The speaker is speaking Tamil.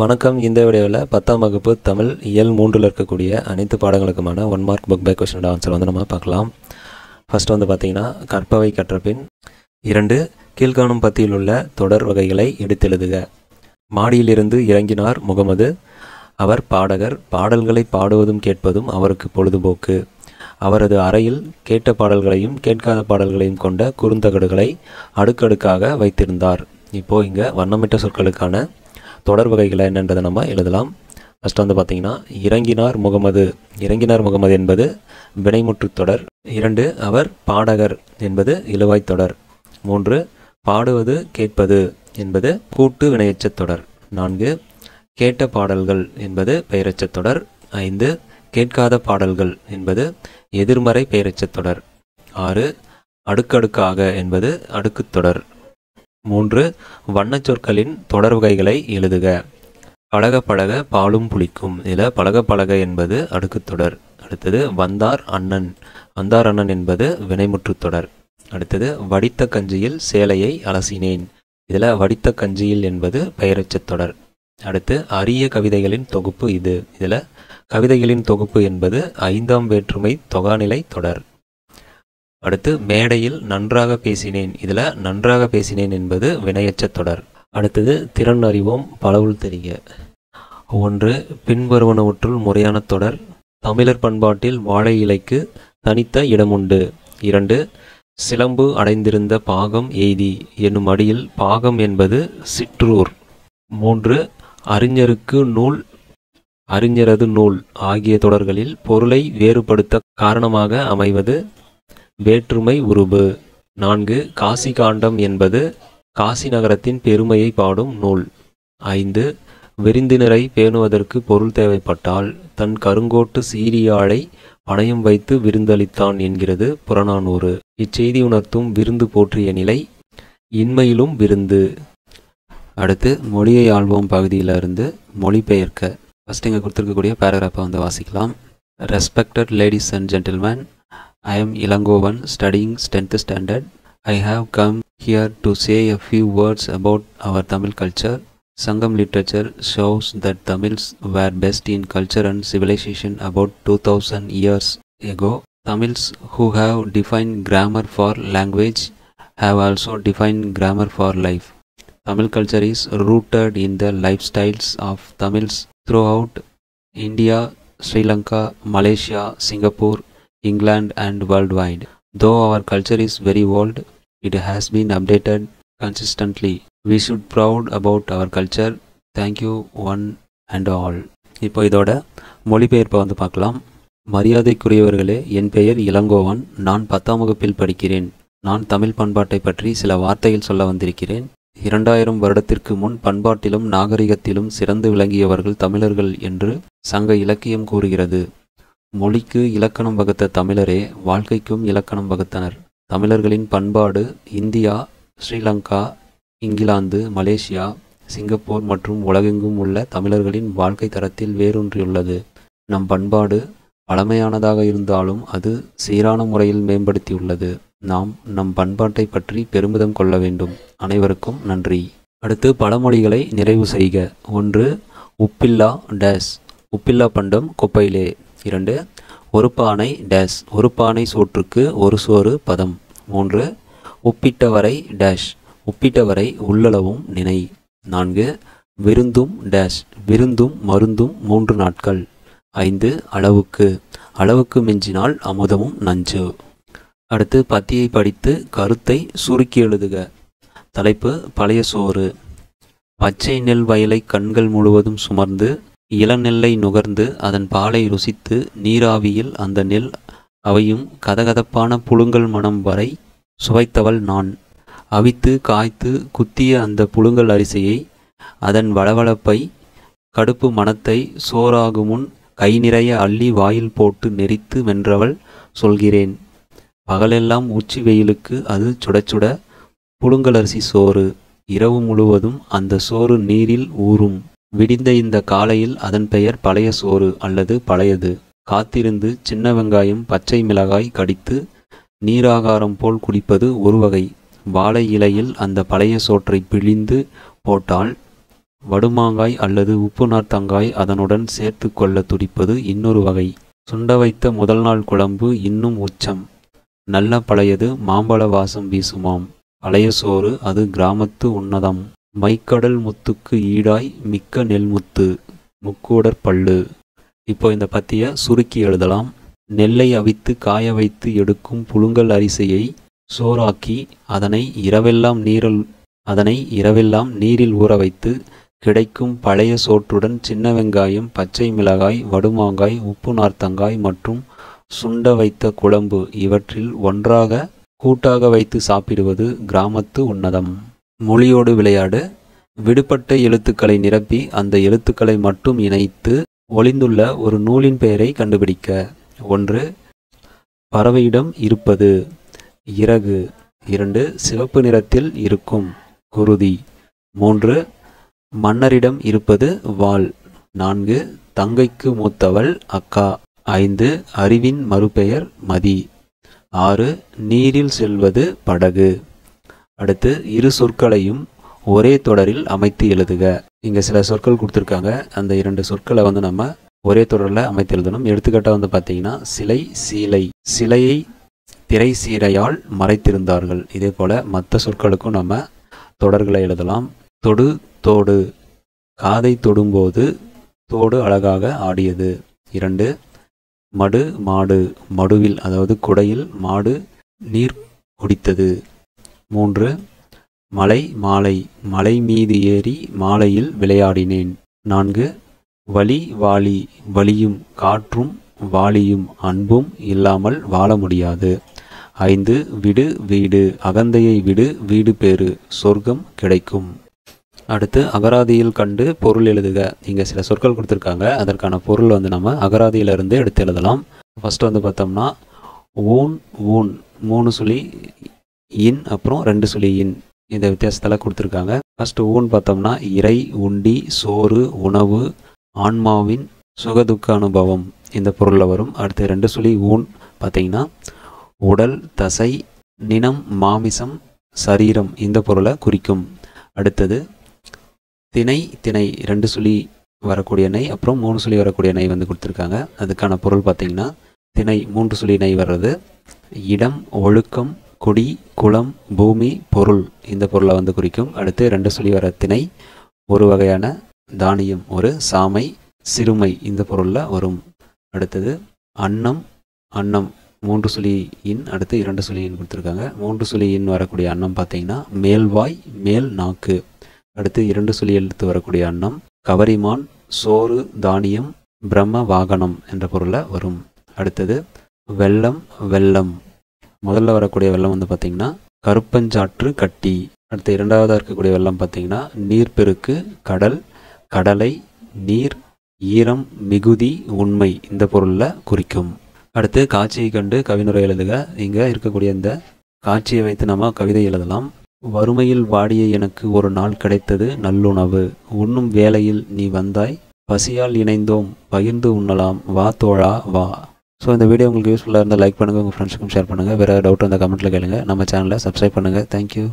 வணக்கம். இந்த வீடியோவில் பத்தாம் வகுப்பு தமிழ் இயல் மூன்றில் இருக்கக்கூடிய அனைத்து பாடங்களுக்குமான ஒன் மார்க் புக் பை கொஸ்டினோட ஆன்சர் வந்து நம்ம பார்க்கலாம். ஃபர்ஸ்ட் வந்து பார்த்தீங்கன்னா கற்பவை கற்றபின். இரண்டு கீழ்காணும் பத்தியில் உள்ள தொடர் வகைகளை எடுத்தெழுதுக. மாடியிலிருந்து இறங்கினார் முகமது. அவர் பாடகர். பாடல்களை பாடுவதும் கேட்பதும் அவருக்கு பொழுதுபோக்கு. அவரது அறையில் கேட்ட பாடல்களையும் கேட்காத பாடல்களையும் கொண்ட குறுந்தகடுகளை அடுக்கடுக்காக வைத்திருந்தார். இப்போ இங்கே வண்ணமிட்ட சொற்களுக்கான தொடர் வகைகளை என்னன்றதை நம்ம எழுதலாம். ஃபஸ்ட்டு வந்து பார்த்தீங்கன்னா இறங்கினார் முகமது. இறங்கினார் முகமது என்பது வினைமுற்றுத் தொடர். இரண்டு அவர் பாடகர் என்பது இழுவாய் தொடர். மூன்று பாடுவது கேட்பது என்பது கூட்டு வினையச்சத் தொடர். நான்கு கேட்ட பாடல்கள் என்பது பெயரச்சத் தொடர். ஐந்து கேட்காத பாடல்கள் என்பது எதிர்மறை பெயரச்சத் தொடர். ஆறு அடுக்கடுக்காக என்பது அடுக்குத் தொடர். மூன்று வண்ணச்சொற்களின் தொடர் வகைகளை எழுதுக. பழக பழக பாலும் புளிக்கும். இதில் பழக பழக என்பது அடுக்குத் தொடர். அடுத்தது வந்தார் அண்ணன். வந்தார் அண்ணன் என்பது வினைமுற்றுத் தொடர். அடுத்தது வடித்த கஞ்சியில் சேலையை அலசினேன். இதில் வடித்த கஞ்சியில் என்பது பெயரச்சத் தொடர். அடுத்து அரிய கவிதைகளின் தொகுப்பு இது. இதில் கவிதைகளின் தொகுப்பு என்பது ஐந்தாம் வேற்றுமை தொகாநிலை தொடர். அடுத்து மேடையில் நன்றாக பேசினேன். இதில் நன்றாக பேசினேன் என்பது வினையச்ச தொடர். அடுத்தது திறன் அறிவோம் பலவுள் தெரிய. ஒன்று பின்வருவனவற்றுள் முறையான தொடர். தமிழர் பண்பாட்டில் வாழை இலைக்கு தனித்த இடமுண்டு. இரண்டு சிலம்பு அடைந்திருந்த பாகம் எய்தி என்னும் அடியில் பாகம் என்பது சிற்றூர். மூன்று அறிஞருக்கு நூல் அறிஞரது நூல் ஆகிய தொடர்களில் பொருளை வேறுபடுத்த காரணமாக அமைவது வேற்றுமை உருபு. நான்கு காசி காண்டம் என்பது காசி நகரத்தின் பெருமையை பாடும் நூல். ஐந்து விருந்தினரை பேணுவதற்கு பொருள் தேவைப்பட்டால் தன் கருங்கோட்டு சீரியாழை பணயம் வைத்து விருந்தளித்தான் என்கிறது புறநானூறு. இச்செய்தி உணர்த்தும் விருந்து போற்றிய நிலை இன்மையிலும் விருந்து. அடுத்து மொழியை ஆள்வோம் பகுதியிலிருந்து மொழிபெயர்க்க. ஃபஸ்ட் இங்கே கொடுத்துருக்கக்கூடிய பேராகிராஃபை வந்து வாசிக்கலாம். Respected ladies and gentlemen I am Ilangovan studying 10th standard. I have come here to say a few words about our Tamil culture. Sangam literature shows that Tamils were best in culture and civilization about 2000 years ago. Tamils who have defined grammar for language have also defined grammar for life. Tamil culture is rooted in the lifestyles of Tamils throughout India, Sri Lanka, Malaysia, Singapore, England and worldwide. Though our culture is very old, it has been updated consistently. We should proud about our culture. Thank you one and all. இப்போ இதோட மொழிபெயர்ப்பை வந்து பார்க்கலாம் மரியாதைக்குரியவர்களே என் பெயர் இளங்கோவன் நான் பத்தாம் வகுப்பில் படிக்கிறேன் நான் தமிழ் பண்பாட்டை பற்றி சில வார்த்தைகள் சொல்ல வந்திருக்கிறேன் இரண்டாயிரம் வருடத்திற்கு முன் பண்பாட்டிலும் நாகரிகத்திலும் சிறந்து விளங்கியவர்கள் தமிழர்கள் என்று சங்க இலக்கியம் கூறுகிறது மொழிக்கு இலக்கணம் வகுத்த தமிழரே வாழ்க்கைக்கும் இலக்கணம் வகுத்தனர். தமிழர்களின் பண்பாடு India Sri Lanka England Malaysia Singapore மற்றும் உலகெங்கும் உள்ள தமிழர்களின் வாழ்க்கை தரத்தில் வேரூன்றியுள்ளது. நம் பண்பாடு பழமையானதாக இருந்தாலும் அது சீரான முறையில் மேம்படுத்தியுள்ளது. நாம் நம் பண்பாட்டை பற்றி பெருமிதம் கொள்ள வேண்டும். அனைவருக்கும் நன்றி. அடுத்து பழமொழிகளை நிறைவு செய்க. ஒன்று உப்பில்லா டேஸ். உப்பில்லா பண்டம் குப்பையிலே. இரண்டு ஒரு பானை டேஷ் ஒரு பானை சோற்றுக்கு ஒரு சோறு பதம். மூன்று உப்பிட்டவரை டேஷ் உப்பிட்டவரை உள்ளளவும் நினை. நான்கு விருந்தும் டேஷ் விருந்தும் மருந்தும் மூன்று நாட்கள். ஐந்து அளவுக்கு அளவுக்கு மிஞ்சினால் அமுதமும் நஞ்சு. அடுத்து பத்தியை படித்து கருத்தை சுருக்கி எழுதுக. தலைப்பு பழைய சோறு. பச்சை நெல் வயலை கண்கள் முழுவதும் சுமர்ந்து இளநெல்லை நுகர்ந்து அதன் பாலை ருசித்து நீராவியில் அந்த நெல் அவையும் கதகதப்பான புழுங்கல் மனம் வரை சுவைத்தவள் நான். அவித்து காய்த்து குத்திய அந்த புழுங்கல் அரிசியை அதன் வளவளப்பை கடுப்பு மனத்தை சோறாகுமுன் கை நிறைய அள்ளி வாயில் போட்டு நெறித்து வென்றவள் சொல்கிறேன். பகலெல்லாம் உச்சி வெயிலுக்கு அது சுட சுட புழுங்கலரிசி சோறு. இரவு முழுவதும் அந்த சோறு நீரில் ஊறும். விடிந்த இந்த காலையில் அதன் பெயர் பழைய சோறு அல்லது பழையது. காத்திருந்து சின்ன வெங்காயம் பச்சை மிளகாய் கடித்து நீராகாரம் போல் குடிப்பது ஒரு வகை. வாழை இலையில் அந்த பழைய சோற்றை பிழிந்து போட்டால் வடுமாங்காய் அல்லது உப்பு நார்த்தங்காய் அதனுடன் சேர்த்து கொள்ள துடிப்பது இன்னொரு வகை. சுண்ட வைத்த முதல் நாள் குழம்பு இன்னும் உச்சம். நல்ல பழையது மாம்பழ வாசம் வீசுமாம். பழைய சோறு அது கிராமத்து உன்னதம். மைக்கடல் முத்துக்கு ஈடாய் மிக்க நெல்முத்து முக்கூடற் பல்லு. இப்போ இந்த பத்தியை சுருக்கி எழுதலாம். நெல்லை அவித்து காய வைத்து எடுக்கும் புழுங்கல் அரிசியை சோறாக்கி அதனை இரவெல்லாம் நீரல் அதனை இரவெல்லாம் நீரில் ஊற வைத்து கிடைக்கும் பழைய சோற்றுடன் சின்ன வெங்காயம் பச்சை மிளகாய் வடுமாங்காய் உப்பு நார்த்தங்காய் மற்றும் சுண்ட வைத்த குழம்பு இவற்றில் ஒன்றாக கூட்டாக வைத்து சாப்பிடுவது கிராமத்து உன்னதம். மொழியோடு விளையாடு. விடுபட்ட எழுத்துக்களை நிரப்பி அந்த எழுத்துக்களை மட்டும் இணைத்து ஒளிந்துள்ள ஒரு நூலின் பெயரை கண்டுபிடிக்க. ஒன்று பறவையிடம் இருப்பது. இறகு. இரண்டு சிவப்பு நிறத்தில் இருக்கும். குருதி. மூன்று மன்னரிடம் இருப்பது வாள். நான்கு தங்கைக்கு மூத்தவள் அக்கா. ஐந்து அறிவின் மறுபெயர் மதி. ஆறு நீரில் செல்வது படகு. அடுத்து இரு சொற்களையும் ஒரே தொடரில் அமைத்து எழுதுக. இங்கே சில சொற்கள் கொடுத்துருக்காங்க. அந்த இரண்டு சொற்களை வந்து நம்ம ஒரே தொடரில் அமைத்து எழுதணும். எடுத்துக்காட்டாக வந்து பார்த்தீங்கன்னா சிலை சீலை. சிலையை திரை சீரையால் மறைத்திருந்தார்கள். இதே போல் மற்ற சொற்களுக்கும் நம்ம தொடர்களை எழுதலாம். தொடு தோடு. காதை தொடும்போது தோடு அழகாக ஆடியது. இரண்டு மடு மாடு. மடுவில் அதாவது குடையில் மாடு நீர் குடித்தது. மூன்று மலை மாலை மலை மீது ஏறி மாலையில் விளையாடினேன். நான்கு வலி வாலி வலியும் காற்றும் வாலியும் அன்பும் இல்லாமல் வாழ முடியாது. ஐந்து விடு வீடு அகந்தையை விடு வீடு பேறு சொர்க்கம் கிடைக்கும். அடுத்து அகராதியில் கண்டு பொருள் எழுதுக. இங்கே சில சொற்கள் கொடுத்துருக்காங்க. அதற்கான பொருள் வந்து நம்ம அகராதியிலிருந்து எடுத்து எழுதலாம். ஃபஸ்ட்டு வந்து பார்த்தோம்னா ஊன் ஊன். மூணு சுழி இன் அப்புறம் ரெண்டு சுழி இன். இந்த வித்தியாசத்தில் கொடுத்துருக்காங்க. ஃபர்ஸ்ட் ஊன் பார்த்தோம்னா இறை உண்டி சோறு உணவு ஆன்மாவின் சுகதுக்க அனுபவம் இந்த பொருளில் வரும். அடுத்து ரெண்டு சுழி ஊன் பார்த்தீங்கன்னா உடல் தசை நினம் மாமிசம் சரீரம். இந்த பொருளை குறிக்கும். அடுத்தது திணை திணை. ரெண்டு சுழி வரக்கூடிய நெய் அப்புறம் மூணு சுழி வரக்கூடிய நெய் வந்து கொடுத்துருக்காங்க. அதுக்கான பொருள் பார்த்தீங்கன்னா திணை. மூன்று சுழி நெய் வர்றது. இடம் ஒழுக்கம் குடி குளம் பூமி பொருள் இந்த பொருளை வந்து குறிக்கும். அடுத்து ரெண்டு சுழி வர திணை ஒரு வகையான தானியம் ஒரு சாமை சிறுமை இந்த பொருளில் வரும். அடுத்தது அன்னம் அன்னம் மூன்று சுழியின் அடுத்து இரண்டு சுழியின் கொடுத்துருக்காங்க. மூன்று சுழியின் வரக்கூடிய அன்னம் பார்த்தீங்கன்னா மேல்வாய் மேல் நாக்கு. அடுத்து இரண்டு சுழி எழுத்து வரக்கூடிய அன்னம் கவரிமான் சோறு தானியம் பிரம்ம வாகனம் என்ற பொருளில் வரும். அடுத்தது வெள்ளம் வெள்ளம். முதல்ல வரக்கூடிய வெள்ளம் வந்து பார்த்திங்கன்னா கருப்பஞ்சாற்று கட்டி. அடுத்து இரண்டாவதாக இருக்கக்கூடிய வெள்ளம் பார்த்திங்கன்னா நீர்ப்பெருக்கு கடல் கடலை நீர் ஈரம் மிகுதி உண்மை இந்த பொருளில் குறிக்கும். அடுத்து காட்சியை கண்டு கவினுரை எழுதுக. இங்கே இருக்கக்கூடிய இந்த காட்சியை வைத்து நம்ம கவிதை எழுதலாம். வறுமையில் வாடிய எனக்கு ஒரு நாள் கிடைத்தது நல்லுணவு. உண்ணும் வேளையில் நீ வந்தாய். பசியால் இணைந்தோம். பகிர்ந்து உண்ணலாம். வா தோழா வா. ஸோ இந்த வீடியோ உங்களுக்கு யூஸ்ஃபுல்லாக இருந்தால் லைக் பண்ணுங்கள் உங்கள் ஃப்ரெண்ட்ஸுக்கும் ஷேர் பண்ணுங்கள் வேறு டவுட் இருந்தால் கமெண்ட்டில் கேளுங்கள் நம்ம சேனலை சப்ஸ்கிரைப் பண்ணுங்கள் தேங்க்யூ